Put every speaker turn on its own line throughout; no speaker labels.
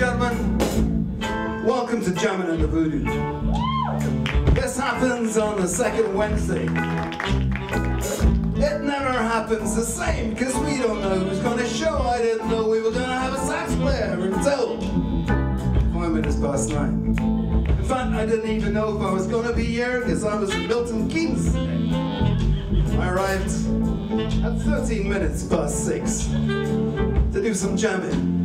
gentlemen, welcome to Jamming in the Voodoo. This happens on the second Wednesday. It never happens the same because we don't know who's going to show. I didn't know we were going to have a sax player until five minutes past nine. In fact, I didn't even know if I was going to be here because I was in Milton Keynes. I arrived at 13 minutes past six to do some jamming.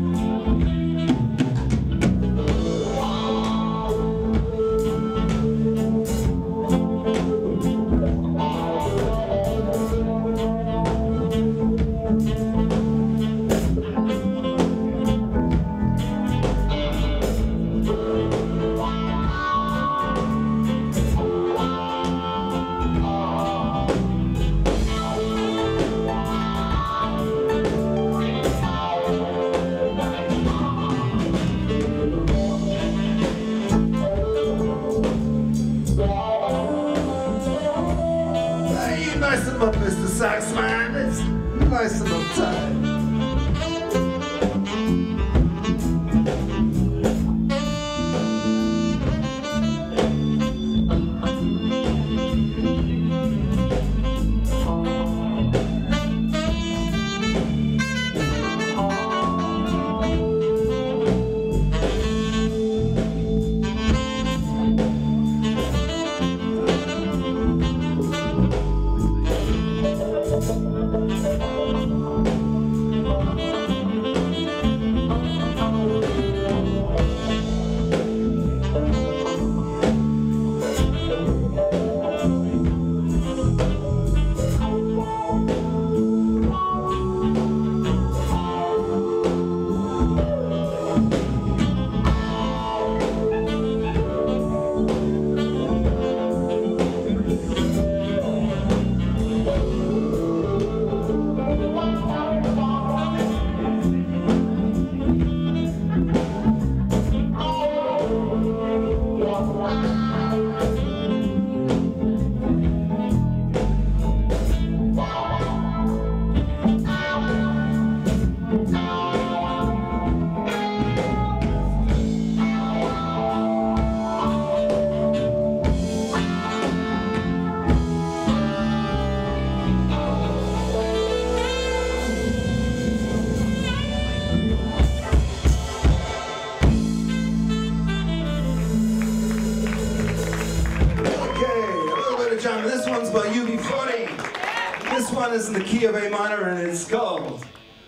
You up, Mr. Saxman. It's nice enough time.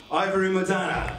Ivory Madonna.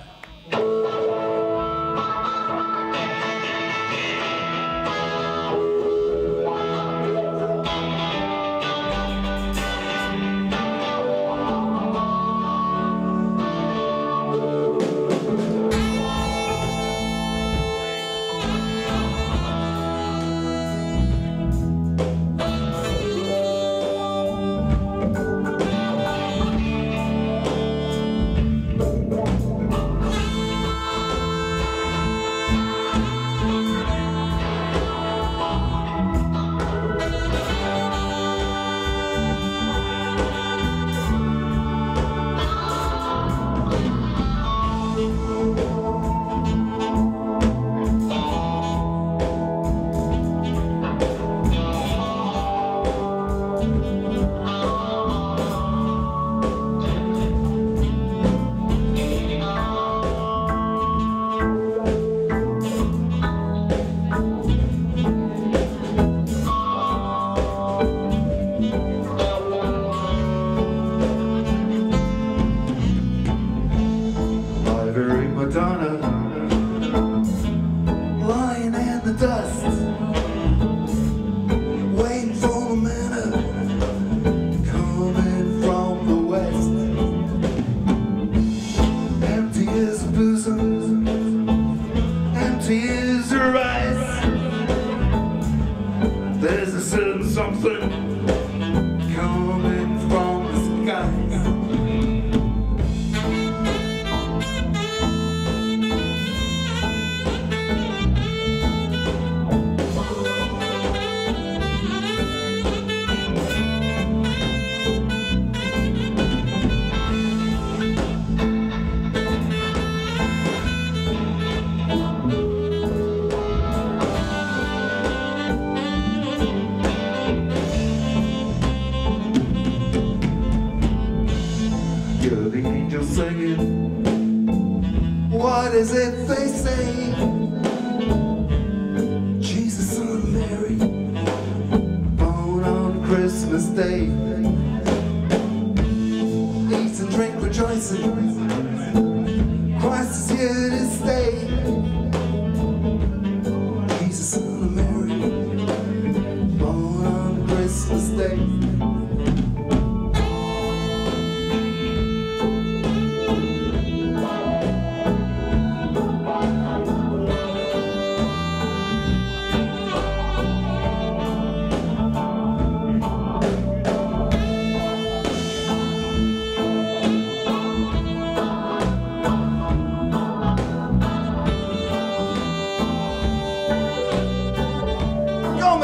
Day.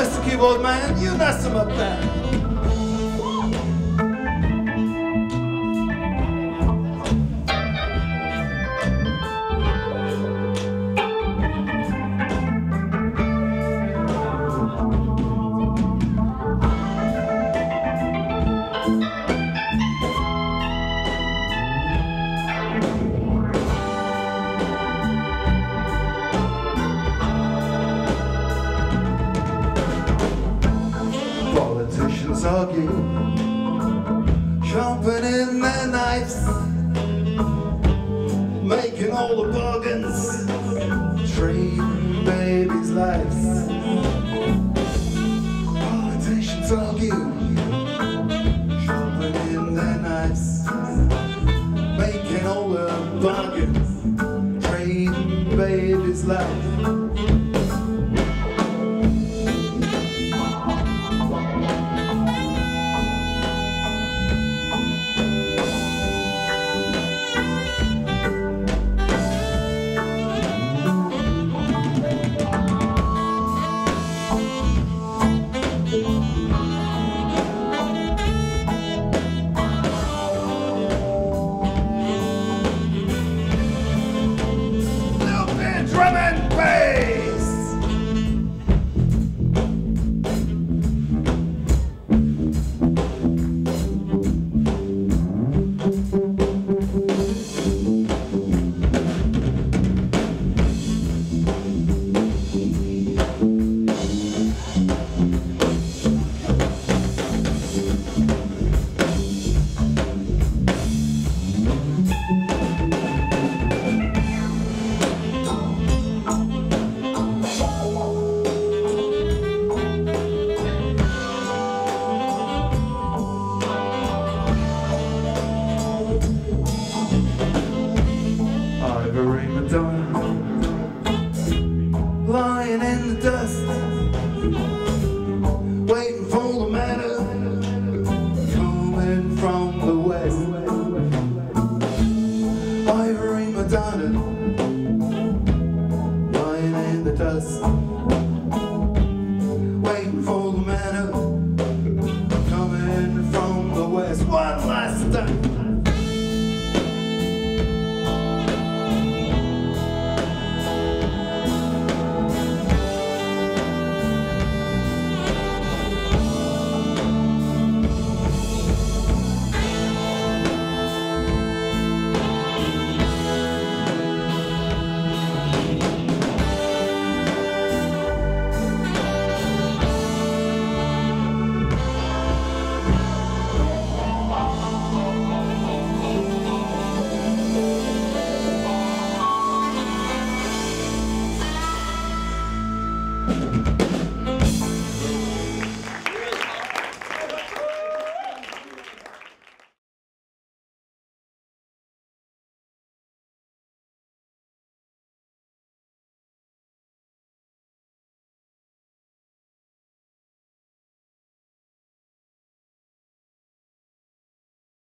Mr. Keyboard Man, you messed him up there. All the bargains, trading babies' lives. Politicians argue, sharpening their knives, making all the bargains, trading babies' lives. Waiting